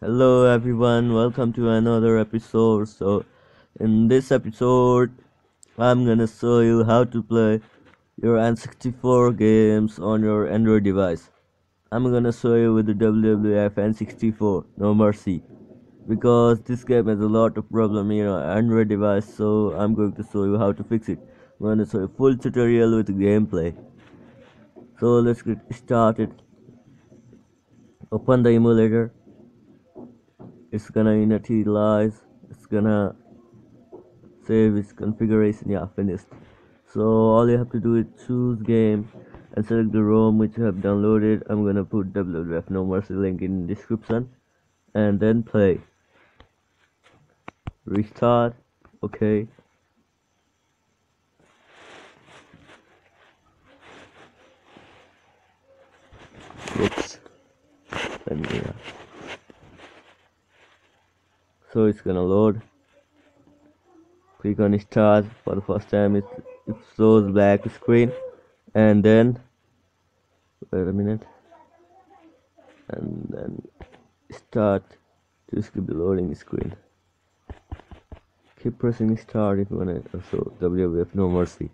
Hello everyone, welcome to another episode. So, in this episode, I'm gonna show you how to play your N64 games on your Android device. I'm gonna show you with the WWF N64, no mercy, because this game has a lot of problem in your Android device. So, I'm going to show you how to fix it. Show you full tutorial with gameplay. So, let's get started. Open the emulator. It's gonna initialize. It's gonna save its configuration. Yeah finished. So all you have to do is choose game and select the ROM which you have downloaded. I'm gonna put WWF No Mercy link in description. And then play. Restart. Okay Uh, so it's gonna load. Click on start for the first time. It, it shows black screen. And then wait a minute. And then start to skip the loading screen. Keep pressing start if you wanna also WWF no mercy.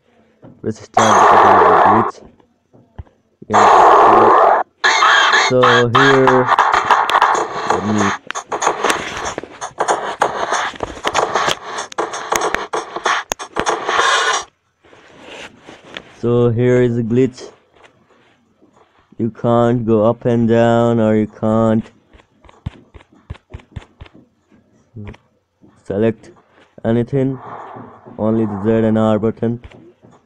Press start glitch yeah. So here let me so here is a glitch. You can't go up and down or you can't select anything only the Z and R button.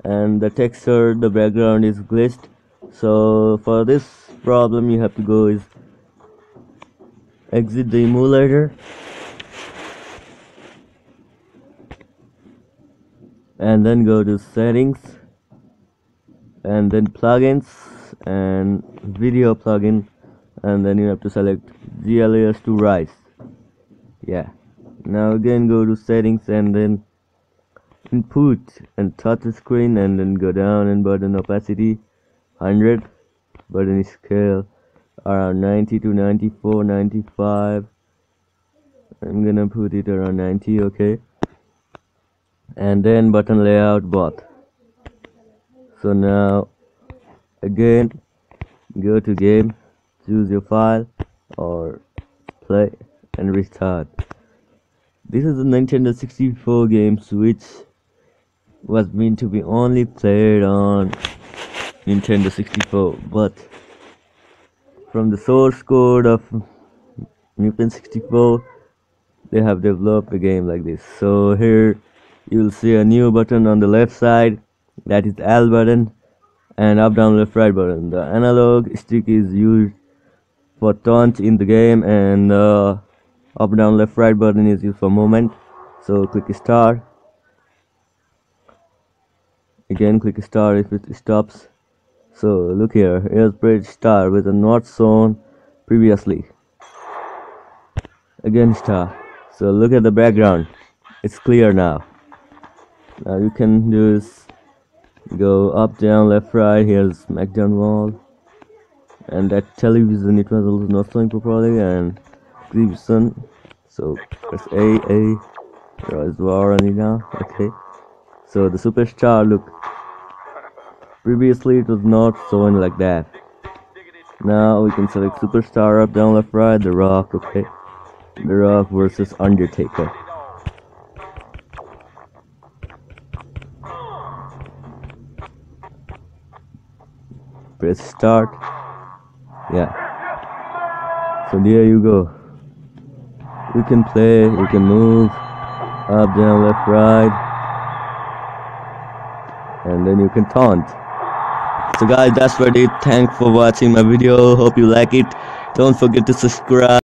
And the texture the background is glitched. So for this problem you have to go is exit the emulator. And then go to settings. And then plugins. And video plugin. And then you have to select gles2rice. Yeah. Now again go to settings and then input and touch the screen and then go down and button opacity 100 button scale around 90 to 94 95 I'm gonna put it around 90 okay? And then button layout both. So now again go to game choose your file or play and restart. This is a Nintendo 64 game which was meant to be only played on Nintendo 64 but from the source code of Mupen 64 they have developed a game like this. So here you'll see a new button on the left side that is L button and up down left right button. The analog stick is used for taunt in the game and the up down left right button is used for movement. So click start. Again click start if it stops so look here. Here's bridge start with a not shown previously. Again Star. so look at the background. It's clear now. Now you can do this go up down left right. Here's smackdown wall. And that television it was also not showing properly and television so press a a. There is war on it now. Okay. So the superstar look previously it was not showing like that. Now we can select superstar up down left right the rock okay. The rock versus undertaker. Press start. Yeah. So there you go. You can play you can move. Up down left right. And then you can taunt so guys that's what it thanks for watching my video. Hope you like it. Don't forget to subscribe